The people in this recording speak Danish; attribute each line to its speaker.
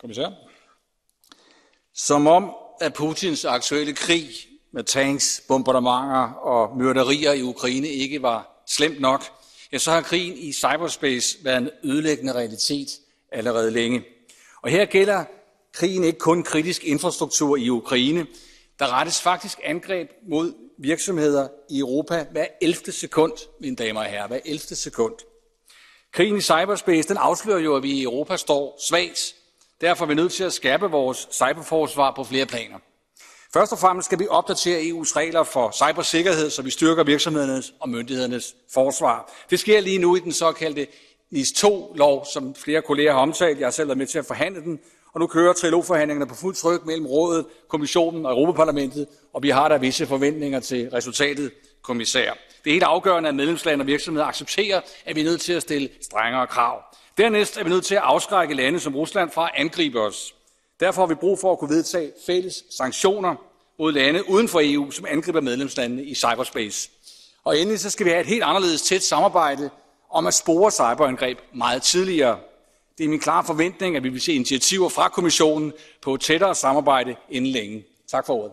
Speaker 1: Kommissær. Som om, at Putins aktuelle krig med tanks, bombardementer og myrderier i Ukraine ikke var slemt nok, ja, så har krigen i cyberspace været en ødelæggende realitet allerede længe. Og her gælder krigen ikke kun kritisk infrastruktur i Ukraine. Der rettes faktisk angreb mod virksomheder i Europa hver 11. sekund, mine damer og herrer, hver 11. sekund. Krigen i cyberspace, den afslører jo, at vi i Europa står svagt. Derfor er vi nødt til at skærpe vores cyberforsvar på flere planer. Først og fremmest skal vi opdatere EU's regler for cybersikkerhed, så vi styrker virksomhedernes og myndighedernes forsvar. Det sker lige nu i den såkaldte NIS 2-lov, som flere kolleger har omtalt. Jeg har selv været med til at forhandle den, og nu kører trilogforhandlingerne på fuld tryk mellem Rådet, Kommissionen og Europaparlamentet, og vi har der visse forventninger til resultatet, kommissær. Det er helt afgørende, at medlemslande og virksomheder accepterer, at vi er nødt til at stille strengere krav. Dernæst er vi nødt til at afskrække lande som Rusland fra at angribe os. Derfor har vi brug for at kunne vedtage fælles sanktioner mod lande uden for EU, som angriber medlemslandene i cyberspace. Og endelig så skal vi have et helt anderledes tæt samarbejde om at spore cyberangreb meget tidligere. Det er min klare forventning, at vi vil se initiativer fra kommissionen på et tættere samarbejde inden længe. Tak for ordet.